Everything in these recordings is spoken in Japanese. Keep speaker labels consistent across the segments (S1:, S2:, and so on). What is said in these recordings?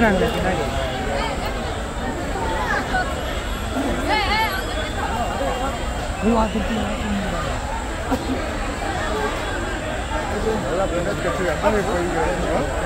S1: 何だけないよ。うわ、できない。Gracias.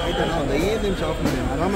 S1: आइए
S2: ना दिन शा आम